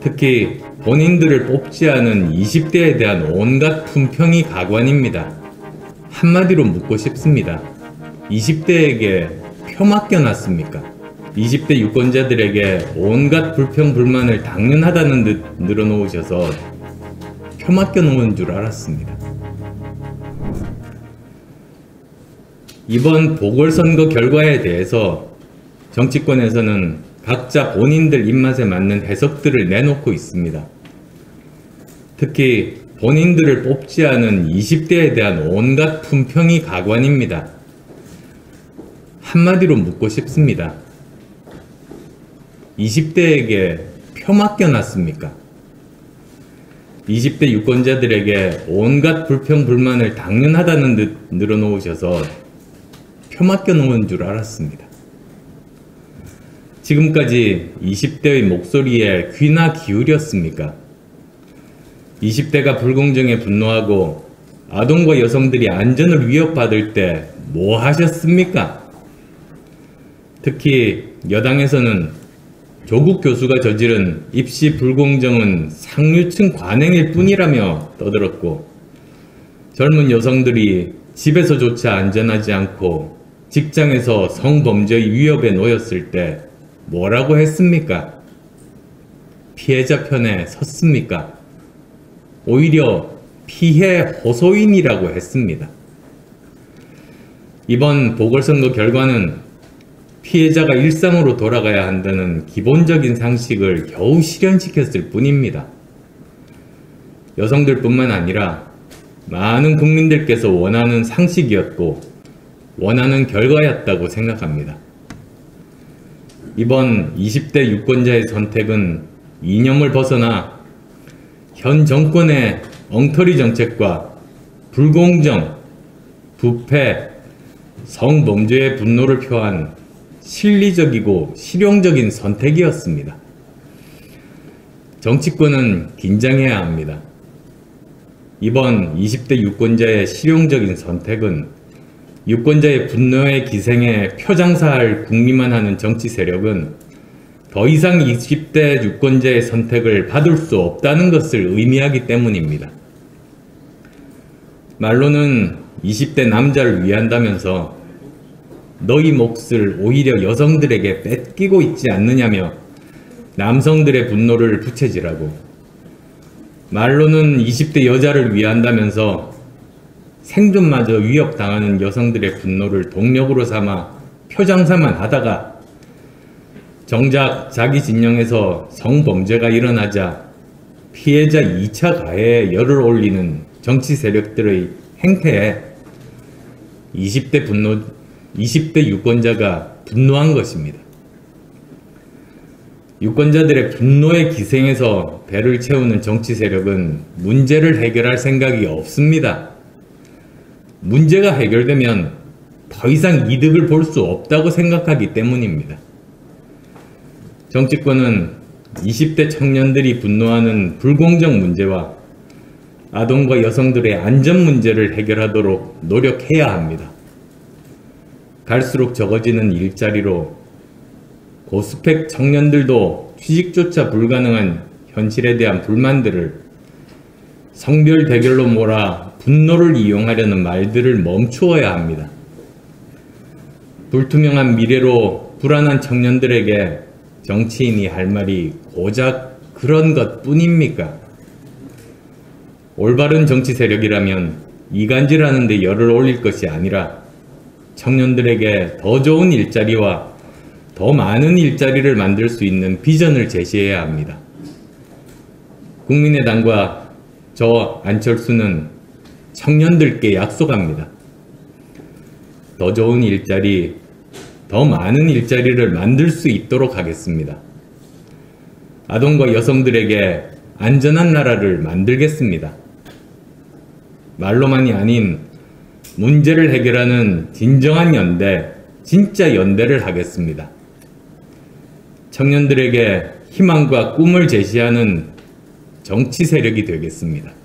특히 본인들을 뽑지 않은 20대에 대한 온갖 품평이 가관입니다. 한마디로 묻고 싶습니다. 20대에게 표 맡겨놨습니까? 20대 유권자들에게 온갖 불평, 불만을 당연하다는 듯 늘어놓으셔서 표 맡겨놓은 줄 알았습니다. 이번 보궐선거 결과에 대해서 정치권에서는 각자 본인들 입맛에 맞는 해석들을 내놓고 있습니다. 특히 본인들을 뽑지 않은 20대에 대한 온갖 품평이 가관입니다. 한마디로 묻고 싶습니다. 20대에게 표 맡겨놨습니까? 20대 유권자들에게 온갖 불평, 불만을 당연하다는 듯 늘어놓으셔서 표 맡겨놓은 줄 알았습니다. 지금까지 20대의 목소리에 귀나 기울였습니까? 20대가 불공정에 분노하고 아동과 여성들이 안전을 위협받을 때 뭐 하셨습니까? 특히 여당에서는 조국 교수가 저지른 입시 불공정은 상류층 관행일 뿐이라며 떠들었고 젊은 여성들이 집에서조차 안전하지 않고 직장에서 성범죄의 위협에 놓였을 때 뭐라고 했습니까? 피해자 편에 섰습니까? 오히려 피해 호소인이라고 했습니다. 이번 보궐선거 결과는 피해자가 일상으로 돌아가야 한다는 기본적인 상식을 겨우 실현시켰을 뿐입니다. 여성들뿐만 아니라 많은 국민들께서 원하는 상식이었고 원하는 결과였다고 생각합니다. 이번 20대 유권자의 선택은 이념을 벗어나 현 정권의 엉터리 정책과 불공정, 부패, 성범죄의 분노를 표한 실리적이고 실용적인 선택이었습니다. 정치권은 긴장해야 합니다. 이번 20대 유권자의 실용적인 선택은 유권자의 분노의 기생에 표장사할 국리만 하는 정치 세력은 더 이상 20대 유권자의 선택을 받을 수 없다는 것을 의미하기 때문입니다. 말로는 20대 남자를 위한다면서 너희 몫을 오히려 여성들에게 뺏기고 있지 않느냐며 남성들의 분노를 부채질하고 말로는 20대 여자를 위한다면서 생존마저 위협당하는 여성들의 분노를 동력으로 삼아 표장사만 하다가 정작 자기 진영에서 성범죄가 일어나자 피해자 2차 가해에 열을 올리는 정치 세력들의 행태에 20대 분노, 20대 유권자가 분노한 것입니다. 유권자들의 분노의 기생에서 배를 채우는 정치 세력은 문제를 해결할 생각이 없습니다. 문제가 해결되면 더 이상 이득을 볼 수 없다고 생각하기 때문입니다. 정치권은 20대 청년들이 분노하는 불공정 문제와 아동과 여성들의 안전 문제를 해결하도록 노력해야 합니다. 갈수록 적어지는 일자리로 고스펙 청년들도 취직조차 불가능한 현실에 대한 불만들을 성별 대결로 몰아 분노를 이용하려는 말들을 멈추어야 합니다. 불투명한 미래로 불안한 청년들에게 정치인이 할 말이 고작 그런 것 뿐입니까? 올바른 정치 세력이라면 이간질하는데 열을 올릴 것이 아니라 청년들에게 더 좋은 일자리와 더 많은 일자리를 만들 수 있는 비전을 제시해야 합니다. 국민의당과 저 안철수는 청년들께 약속합니다. 더 좋은 일자리, 더 많은 일자리를 만들 수 있도록 하겠습니다. 아동과 여성들에게 안전한 나라를 만들겠습니다. 말로만이 아닌 문제를 해결하는 진정한 연대, 진짜 연대를 하겠습니다. 청년들에게 희망과 꿈을 제시하는 정치 세력이 되겠습니다.